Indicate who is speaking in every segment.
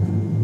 Speaker 1: you.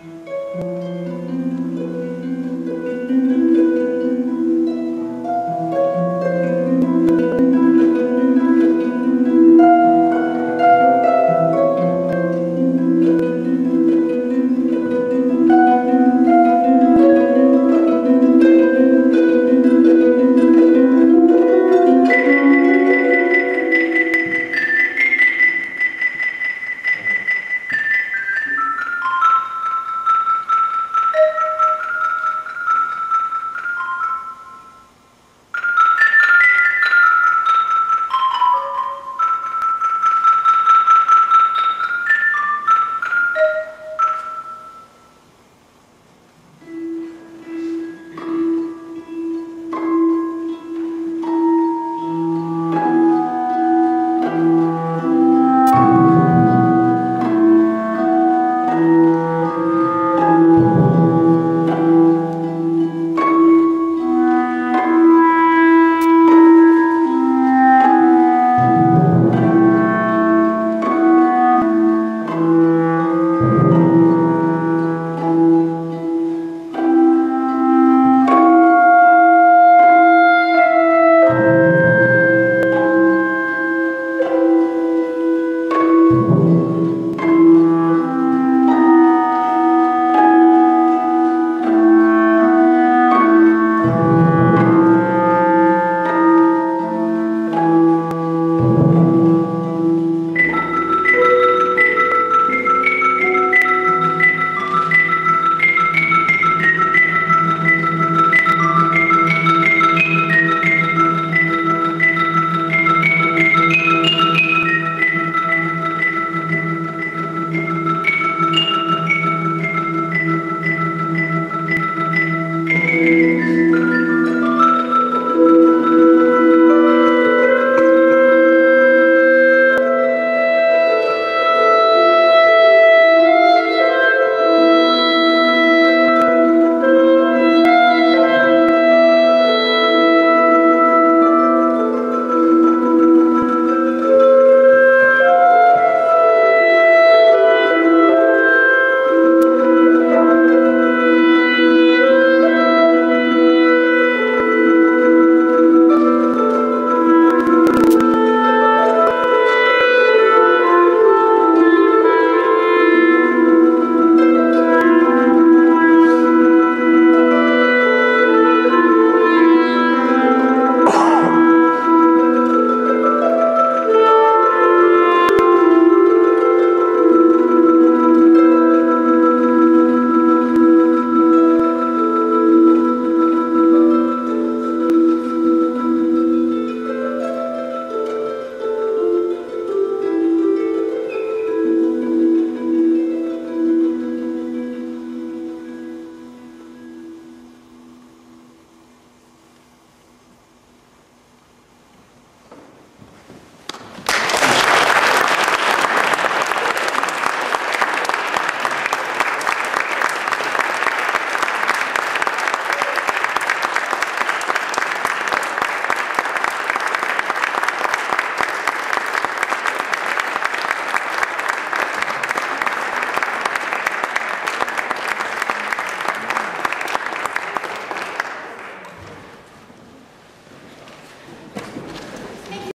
Speaker 2: Thank you.